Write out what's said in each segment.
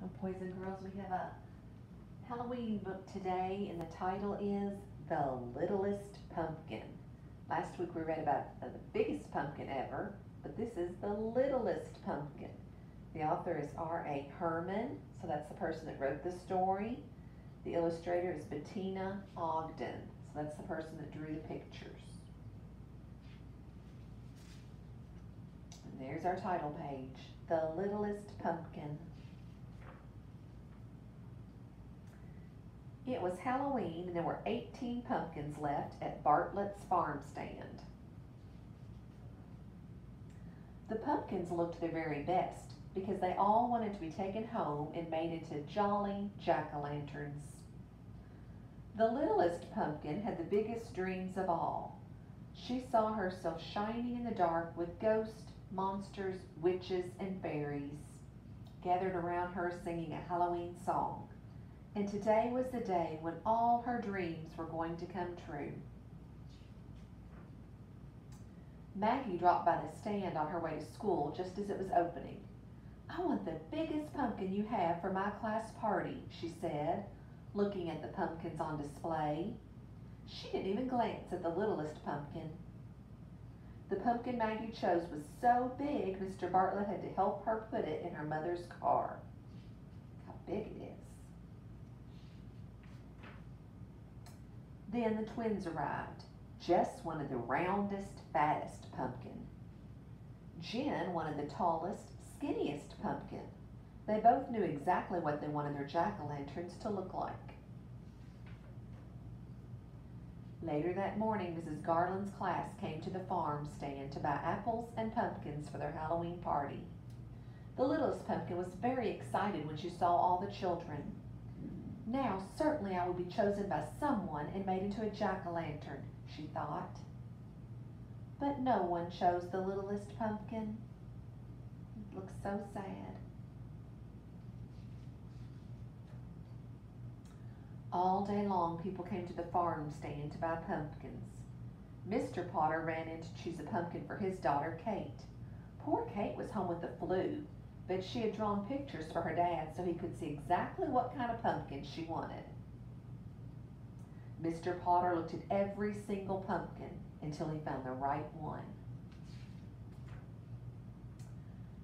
Boys and girls, we have a Halloween book today, and the title is The Littlest Pumpkin. Last week we read about uh, the biggest pumpkin ever, but this is the littlest pumpkin. The author is R.A. Herman, so that's the person that wrote the story. The illustrator is Betina Ogden, so that's the person that drew the pictures. There's our title page, The Littlest Pumpkin. It was Halloween and there were 18 pumpkins left at Bartlett's farm stand. The pumpkins looked their very best because they all wanted to be taken home and made into jolly jack-o'-lanterns. The littlest pumpkin had the biggest dreams of all. She saw herself shining in the dark with ghosts, monsters, witches, and fairies gathered around her singing a Halloween song. And today was the day when all her dreams were going to come true. Maggie dropped by the stand on her way to school just as it was opening. I want the biggest pumpkin you have for my class party, she said, looking at the pumpkins on display. She didn't even glance at the littlest pumpkin. The pumpkin Maggie chose was so big, Mr. Bartlett had to help her put it in her mother's car. How big it is. Then the twins arrived. Jess one of the roundest, fattest pumpkin. Jen wanted the tallest, skinniest pumpkin. They both knew exactly what they wanted their jack-o'-lanterns to look like. Later that morning, Mrs. Garland's class came to the farm stand to buy apples and pumpkins for their Halloween party. The littlest pumpkin was very excited when she saw all the children. Now certainly I will be chosen by someone and made into a jack-o'-lantern, she thought. But no one chose the littlest pumpkin. It looks so sad. All day long people came to the farm stand to buy pumpkins. Mr. Potter ran in to choose a pumpkin for his daughter Kate. Poor Kate was home with the flu but she had drawn pictures for her dad so he could see exactly what kind of pumpkin she wanted. Mr. Potter looked at every single pumpkin until he found the right one.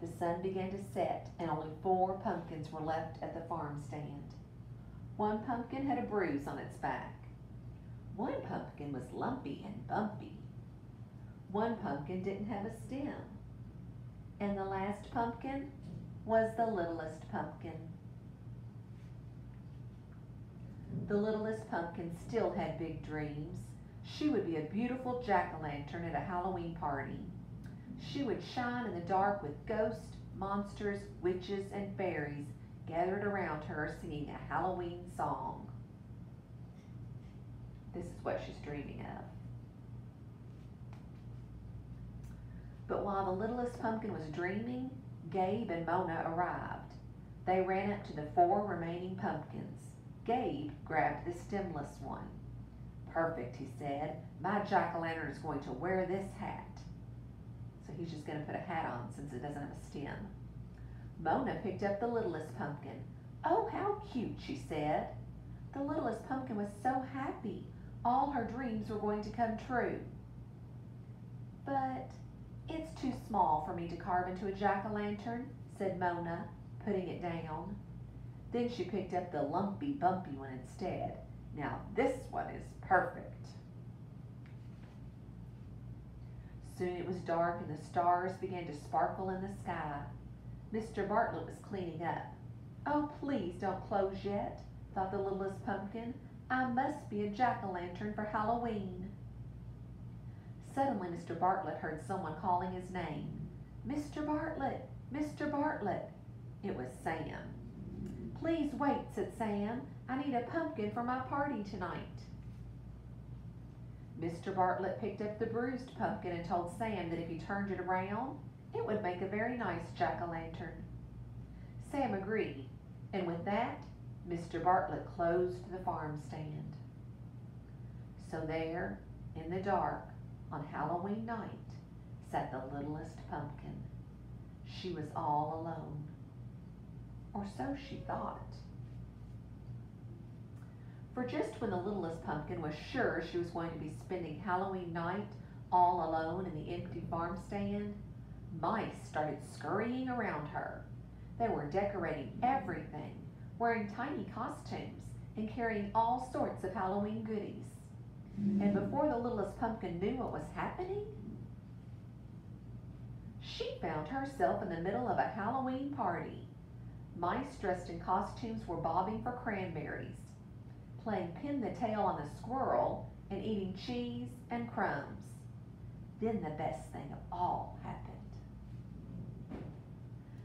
The sun began to set and only four pumpkins were left at the farm stand. One pumpkin had a bruise on its back. One pumpkin was lumpy and bumpy. One pumpkin didn't have a stem. And the last pumpkin was the littlest pumpkin. The littlest pumpkin still had big dreams. She would be a beautiful jack-o'-lantern at a Halloween party. She would shine in the dark with ghosts, monsters, witches, and fairies gathered around her singing a Halloween song. This is what she's dreaming of. But while the littlest pumpkin was dreaming, Gabe and Mona arrived. They ran up to the four remaining pumpkins. Gabe grabbed the stemless one. Perfect, he said. My jack-o'-lantern is going to wear this hat. So he's just going to put a hat on since it doesn't have a stem. Mona picked up the littlest pumpkin. Oh, how cute, she said. The littlest pumpkin was so happy. All her dreams were going to come true. But it's too small for me to carve into a jack-o'-lantern, said Mona, putting it down. Then she picked up the lumpy, bumpy one instead. Now this one is perfect. Soon it was dark and the stars began to sparkle in the sky. Mr. Bartlett was cleaning up. Oh, please don't close yet, thought the littlest pumpkin. I must be a jack-o'-lantern for Halloween. Suddenly Mr. Bartlett heard someone calling his name. Mr. Bartlett, Mr. Bartlett. It was Sam. Please wait, said Sam. I need a pumpkin for my party tonight. Mr. Bartlett picked up the bruised pumpkin and told Sam that if he turned it around, it would make a very nice jack-o'-lantern. Sam agreed, and with that, Mr. Bartlett closed the farm stand. So there, in the dark, on Halloween night sat the littlest pumpkin. She was all alone. or so she thought. For just when the littlest pumpkin was sure she was going to be spending Halloween night all alone in the empty farm stand, mice started scurrying around her. They were decorating everything, wearing tiny costumes, and carrying all sorts of Halloween goodies. And before the littlest pumpkin knew what was happening, she found herself in the middle of a Halloween party. Mice dressed in costumes were bobbing for cranberries, playing pin the tail on the squirrel, and eating cheese and crumbs. Then the best thing of all happened.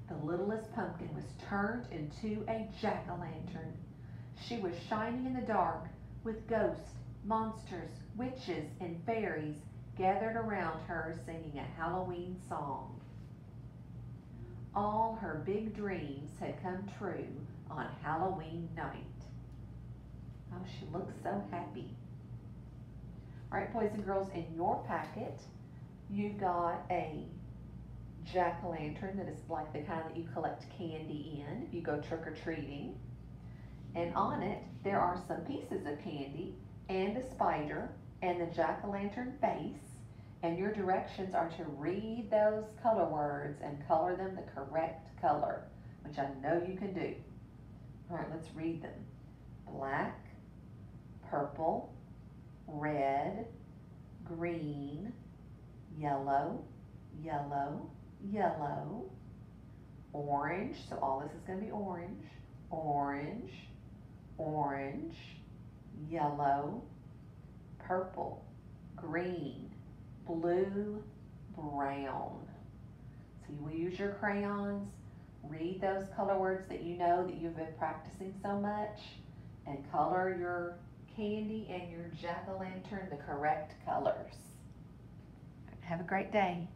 The littlest pumpkin was turned into a jack-o'-lantern. She was shining in the dark with ghosts, monsters, witches, and fairies gathered around her singing a Halloween song. All her big dreams had come true on Halloween night. Oh, she looks so happy. All right, boys and girls, in your packet, you've got a jack-o'-lantern that is like the kind that you collect candy in if you go trick-or-treating. And on it, there are some pieces of candy and a spider and the jack-o'-lantern face. And your directions are to read those color words and color them the correct color, which I know you can do. All right, let's read them. Black, purple, red, green, yellow, yellow, yellow, orange, so all this is going to be orange, orange, orange, yellow, purple, green, blue, brown. So you use your crayons, read those color words that you know that you've been practicing so much, and color your candy and your jack-o'-lantern the correct colors. Have a great day.